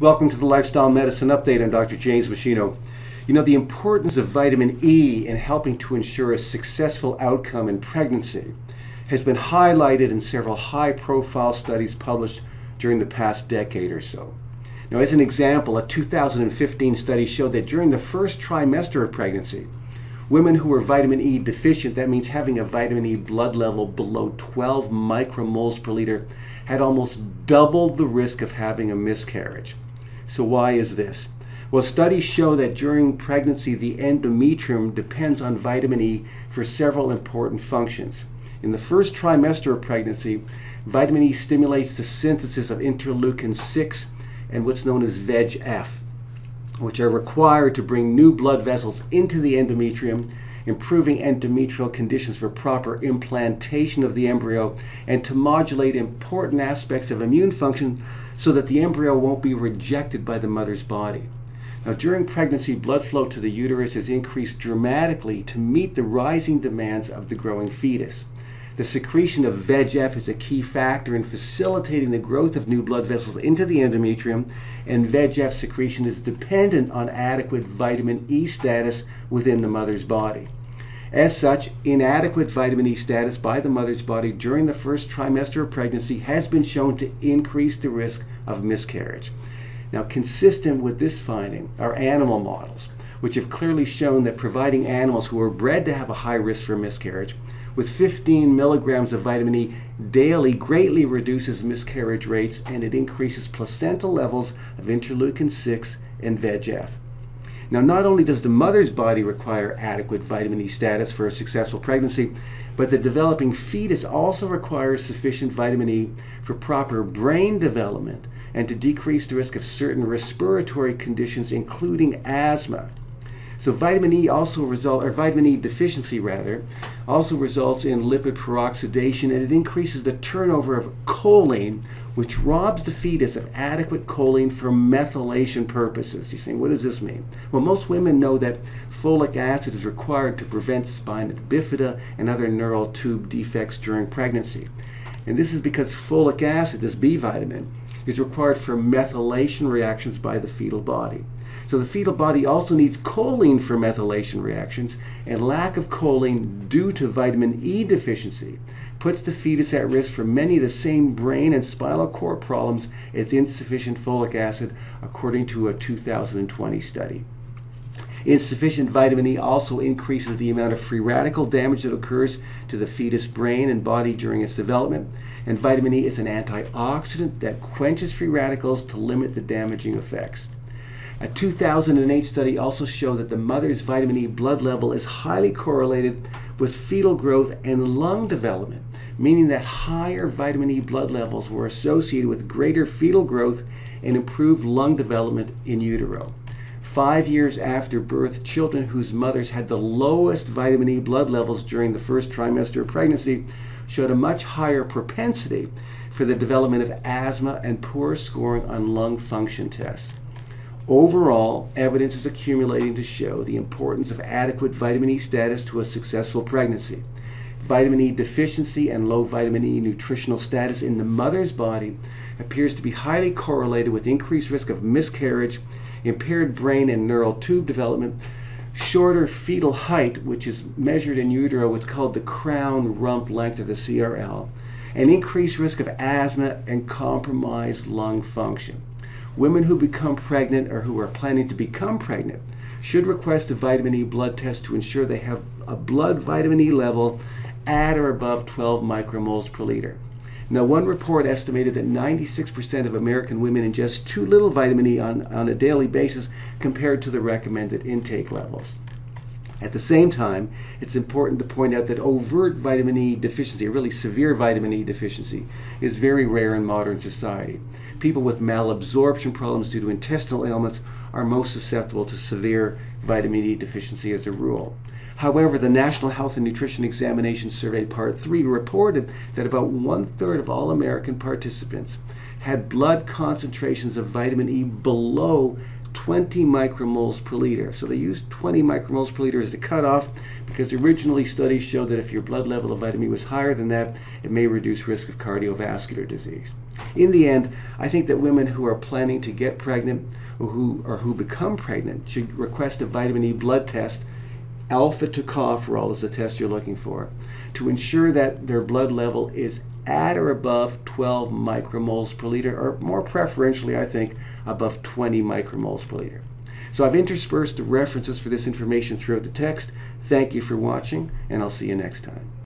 Welcome to the Lifestyle Medicine Update. I'm Dr. James Meschino. You know, the importance of vitamin E in helping to ensure a successful outcome in pregnancy has been highlighted in several high profile studies published during the past decade or so. Now, as an example, a 2015 study showed that during the first trimester of pregnancy, women who were vitamin E deficient, that means having a vitamin E blood level below 12 micromoles per liter, had almost double the risk of having a miscarriage. So, why is this? Well, studies show that during pregnancy, the endometrium depends on vitamin E for several important functions. In the first trimester of pregnancy, vitamin E stimulates the synthesis of interleukin 6 and what's known as VEGF, which are required to bring new blood vessels into the endometrium, improving endometrial conditions for proper implantation of the embryo, and to modulate important aspects of immune function so that the embryo won't be rejected by the mother's body. Now, during pregnancy, blood flow to the uterus is increased dramatically to meet the rising demands of the growing fetus. The secretion of VEGF is a key factor in facilitating the growth of new blood vessels into the endometrium, and VEGF secretion is dependent on adequate vitamin E status within the mother's body. As such, inadequate vitamin E status by the mother's body during the first trimester of pregnancy has been shown to increase the risk of miscarriage. Now, consistent with this finding are animal models, which have clearly shown that providing animals who are bred to have a high risk for miscarriage with 15 milligrams of vitamin E daily greatly reduces miscarriage rates and it increases placental levels of interleukin 6 and VEGF. Now, not only does the mother's body require adequate vitamin E status for a successful pregnancy, but the developing fetus also requires sufficient vitamin E for proper brain development and to decrease the risk of certain respiratory conditions, including asthma. So vitamin E also result, or vitamin E deficiency rather, also results in lipid peroxidation and it increases the turnover of choline, which robs the fetus of adequate choline for methylation purposes. You're saying, what does this mean? Well, most women know that folic acid is required to prevent spina bifida and other neural tube defects during pregnancy. And this is because folic acid, this B vitamin, is required for methylation reactions by the fetal body. So the fetal body also needs choline for methylation reactions, and lack of choline due to vitamin E deficiency puts the fetus at risk for many of the same brain and spinal cord problems as insufficient folic acid, according to a 2020 study. Insufficient vitamin E also increases the amount of free radical damage that occurs to the fetus brain and body during its development. And vitamin E is an antioxidant that quenches free radicals to limit the damaging effects. A 2008 study also showed that the mother's vitamin E blood level is highly correlated with fetal growth and lung development, meaning that higher vitamin E blood levels were associated with greater fetal growth and improved lung development in utero. Five years after birth, children whose mothers had the lowest vitamin E blood levels during the first trimester of pregnancy showed a much higher propensity for the development of asthma and poor scoring on lung function tests. Overall, evidence is accumulating to show the importance of adequate vitamin E status to a successful pregnancy. Vitamin E deficiency and low vitamin E nutritional status in the mother's body appears to be highly correlated with increased risk of miscarriage, impaired brain and neural tube development, shorter fetal height, which is measured in utero, it's called the crown rump length or the CRL, and increased risk of asthma and compromised lung function. Women who become pregnant or who are planning to become pregnant should request a vitamin E blood test to ensure they have a blood vitamin E level at or above 12 micromoles per liter. Now, one report estimated that 96% of American women ingest too little vitamin E on, on a daily basis compared to the recommended intake levels. At the same time, it's important to point out that overt vitamin E deficiency, a really severe vitamin E deficiency, is very rare in modern society. People with malabsorption problems due to intestinal ailments are most susceptible to severe vitamin E deficiency as a rule. However, the National Health and Nutrition Examination Survey Part 3 reported that about one third of all American participants had blood concentrations of vitamin E below 20 micromoles per liter. So they used 20 micromoles per liter as the cutoff because originally studies showed that if your blood level of vitamin E was higher than that, it may reduce risk of cardiovascular disease. In the end, I think that women who are planning to get pregnant or who, or who become pregnant should request a vitamin E blood test. Alpha tocopherol is the test you're looking for to ensure that their blood level is at or above 12 micromoles per liter, or more preferentially, I think, above 20 micromoles per liter. So I've interspersed the references for this information throughout the text. Thank you for watching, and I'll see you next time.